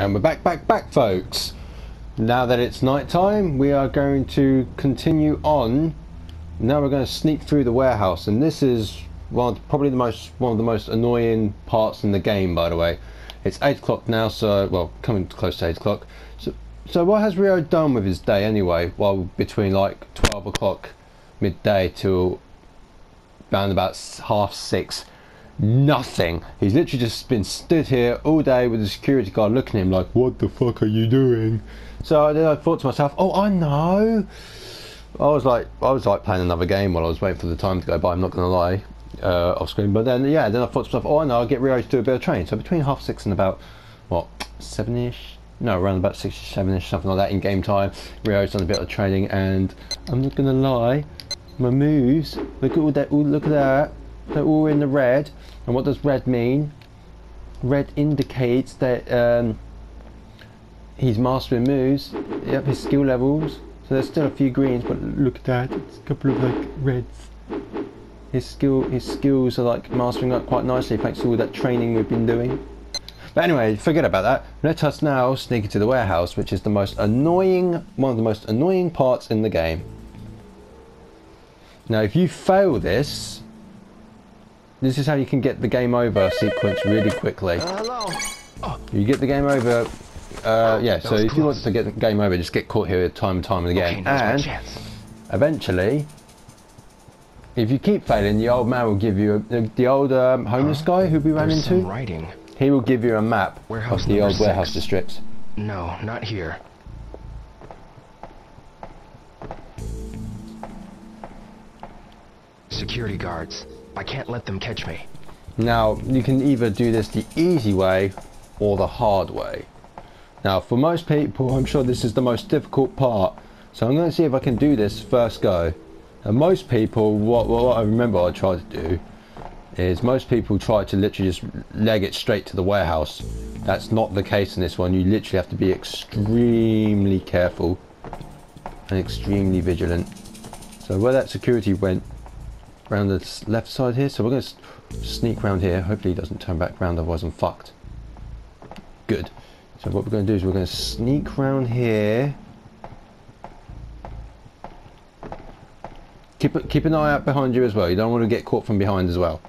And we're back, back, back, folks. Now that it's night time, we are going to continue on. Now we're going to sneak through the warehouse, and this is one of, probably the most one of the most annoying parts in the game. By the way, it's eight o'clock now, so well, coming close to eight o'clock. So, so what has Ryo done with his day anyway? Well, between like twelve o'clock midday till around about half six nothing. He's literally just been stood here all day with the security guard looking at him like, what the fuck are you doing? So then I thought to myself, oh, I know. I was like, I was like playing another game while I was waiting for the time to go by. I'm not going to lie, uh, off screen. But then, yeah, then I thought to myself, oh, I know. I'll get Ryo to do a bit of training. So between half six and about what seven-ish, no, around about six, seven-ish, something like that in game time. Ryo's done a bit of training, and I'm not going to lie, my moves. Look at all that. Ooh, look at that. They're all in the red. And what does red mean? Red indicates that um, he's mastering moves. Yep, his skill levels. So there's still a few greens, but look at that. It's a couple of like reds. His skill, his skills are like mastering up quite nicely thanks to all that training we've been doing. But anyway, forget about that. Let us now sneak into the warehouse, which is the most annoying, one of the most annoying parts in the game. Now, if you fail this, this is how you can get the game over sequence really quickly. Uh, hello. Oh. You get the game over. Uh, yeah, so if you want to get the game over, just get caught here time and time again. And eventually, if you keep failing, the old man will give you a, the, old um, homeless guy who we ran into. Writing. He will give you a map warehouse of the old six. warehouse districts. No, not here. Security guards. I can't let them catch me. Now, you can either do this the easy way or the hard way. Now, for most people, I'm sure this is the most difficult part. So I'm going to see if I can do this first go. And most people, what, what I remember I tried to do, is most people try to literally just leg it straight to the warehouse. That's not the case in this one. You literally have to be extremely careful and extremely vigilant. So where that security went around the left side here. So we're going to sneak around here. Hopefully he doesn't turn back around, otherwise I'm fucked. Good. So what we're going to do is we're going to sneak around here. Keep, keep an eye out behind you as well. You don't want to get caught from behind as well.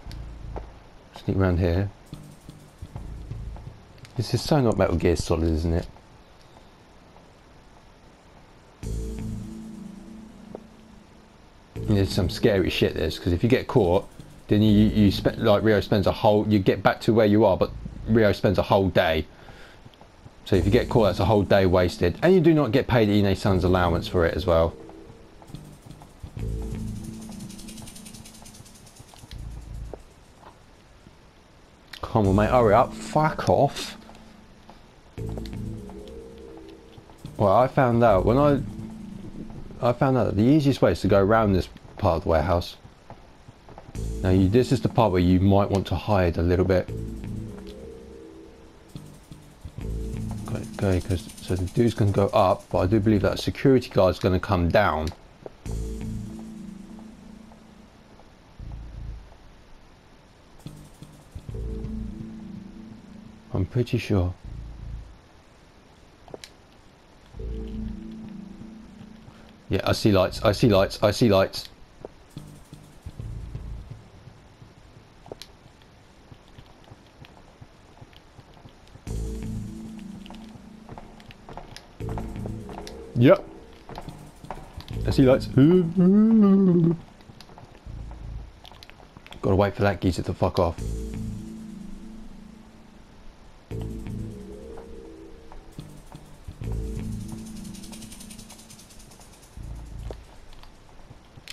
Sneak around here. This is so not Metal Gear Solid, isn't it? There's some scary shit this because if you get caught, then you you spend like Ryo spends a whole you get back to where you are, but Ryo spends a whole day. So if you get caught, that's a whole day wasted, and you do not get paid Ine-san's allowance for it as well. Come on, mate, hurry up! Fuck off. Well, I found out when I I found out that the easiest way is to go around this part of the warehouse. Now you, this is the part where you might want to hide a little bit. Okay, because so the dude's going to go up, but I do believe that security guard's going to come down. I'm pretty sure. Yeah, I see lights. I see lights. I see lights. Yep. I see lights. Gotta wait for that geezer to fuck off.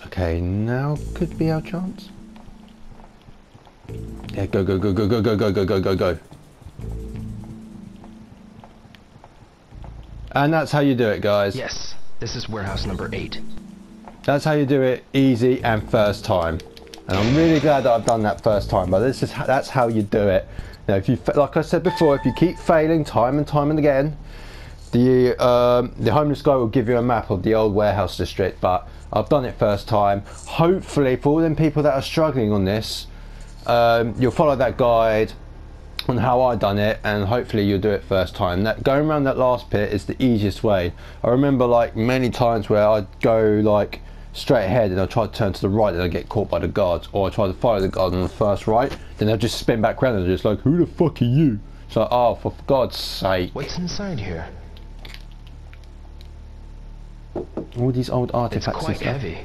Okay, now could be our chance. Yeah, go, go, go, go, go, go, go, go, go, go, go. And that's how you do it, guys. Yes, this is warehouse number eight. That's how you do it, easy and first time. And I'm really glad that I've done that first time, but this is that's how you do it. Now, if you, like I said before, if you keep failing time and time and again, the um, the homeless guy will give you a map of the old warehouse district, but I've done it first time. Hopefully, for all them people that are struggling on this, um, you'll follow that guide, on how I done it, and hopefully you'll do it first time. That going around that last pit is the easiest way. I remember like many times where I'd go like straight ahead and I try to turn to the right and I get caught by the guards, or I try to follow the guard on the first right, then they'll just spin back around and they're just like, who the fuck are you? It's like, oh, for God's sake. What's inside here? All these old It's artifacts and quite stuff. heavy.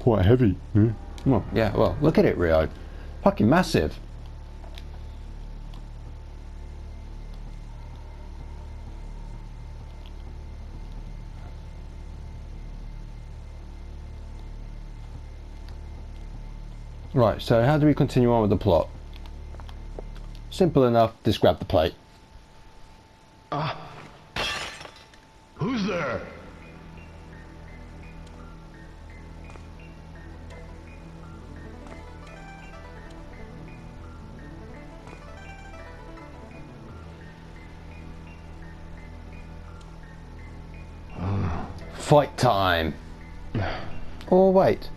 Quite heavy. Hmm? Well, yeah, well, look at it, Ryo. Fucking massive. Right, so how do we continue on with the plot? Simple enough, just grab the plate. Ah, Who's there? Fight time! Or wait.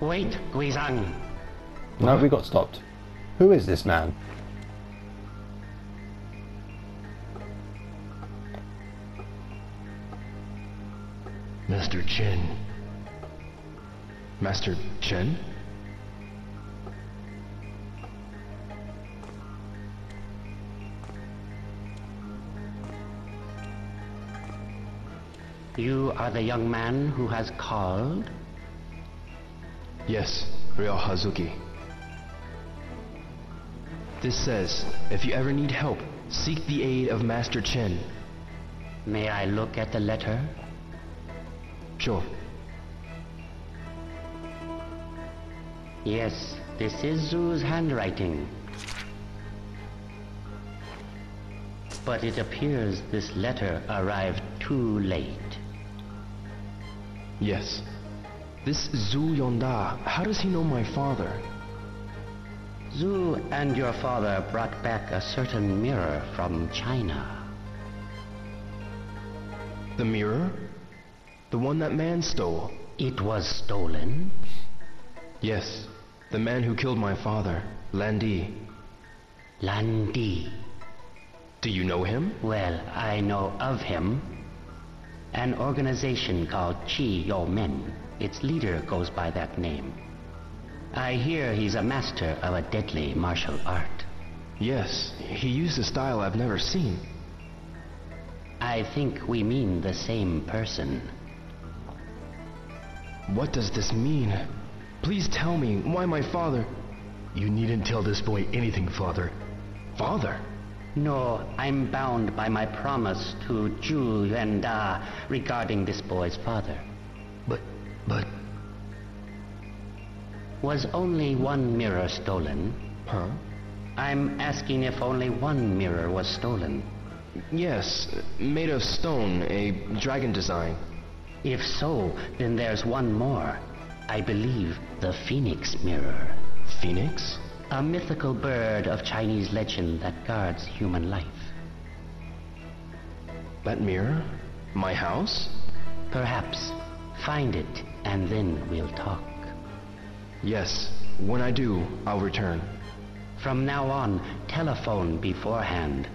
Wait, Gui Zhang. No, we got stopped. Who is this man? Master Chen. Master Chen? You are the young man who has called? Yes, Ryo Hazuki. This says, if you ever need help, seek the aid of Master Chen. May I look at the letter? Sure. Yes, this is Zhu's handwriting. But it appears this letter arrived too late. Yes. This Zhu Yuanda, how does he know my father? Zhu and your father brought back a certain mirror from China. The mirror? The one that man stole? It was stolen? Yes. The man who killed my father, Lan Di. Landi. Do you know him? Well, I know of him. An organization called Chi You Men. Its leader goes by that name. I hear he's a master of a deadly martial art. Yes. He used a style I've never seen. I think we mean the same person. What does this mean? Please tell me why my father... You needn't tell this boy anything, father. Father? No, I'm bound by my promise to Zhu Yuanda regarding this boy's father. But, but, Was only one mirror stolen? Huh? I'm asking if only one mirror was stolen. Yes, made of stone, a dragon design. If so, then there's one more. I believe the Phoenix Mirror. Phoenix? A mythical bird of Chinese legend that guards human life. That mirror? My house? Perhaps. Find it, and then we'll talk. Yes. When I do, I'll return. From now on, telephone beforehand.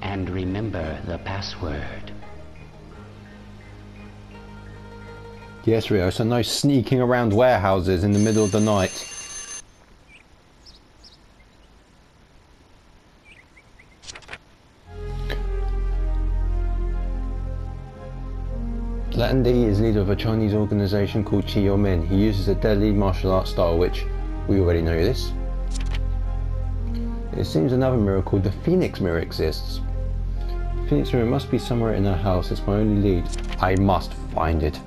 And remember the password. Yes, Ryo, so no sneaking around warehouses in the middle of the night. Lan Di is leader of a Chinese organization called Yo Men. He uses a deadly martial art style, which we already know this. It seems another mirror called the Phoenix Mirror exists. The Phoenix Mirror must be somewhere in our house. It's my only lead. I must find it.